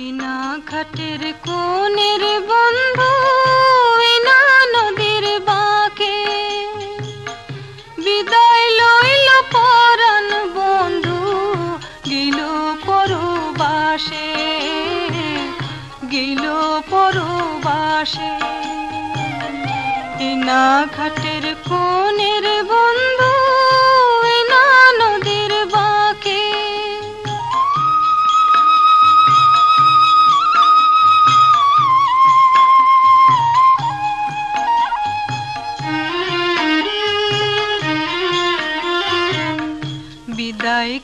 কিনা ঘাটের কোনের বন্ধু না নদীর বাঁকে। বিদায় লইল পরাণ বন্ধু, গিল পরবাসে। গিল পরবাসে। না ঘাটের কোনের বন্ধু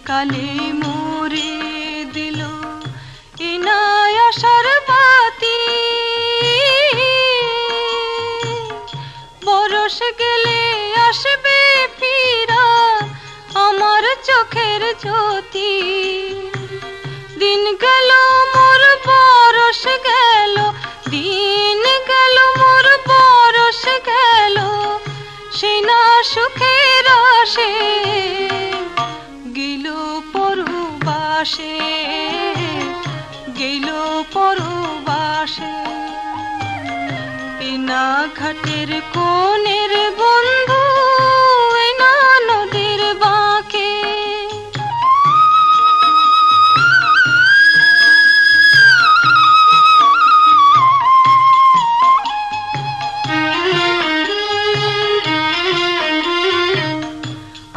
কালে মোরে দিল। ইনায় আশার বাতি। বরস গেলে আসবে ফিরা আমার চোখের জ্যোতি। দিন গেল পরবাসে গেল পরবাসে। না ঘাটের কোনের বন্ধু না নদীর বাঁকে।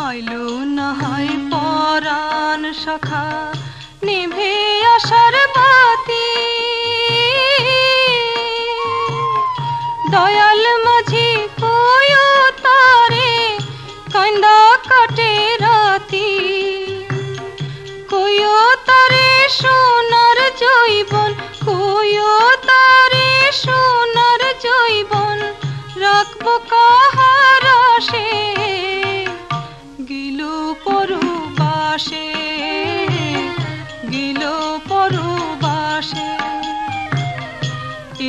আইলো না হয় সখা নিভে আসার বাতি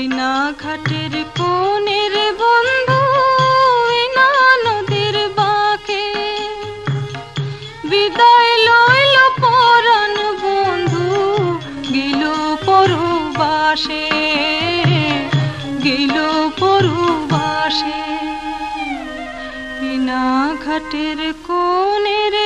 এনা ঘাটের কোনের বন্ধু এনা নদীর বাঁকে। বিদায় লইল পরাণ বন্ধু, গিল পরবাসে গিল পরবাসে। বিনা ঘাটের কোনের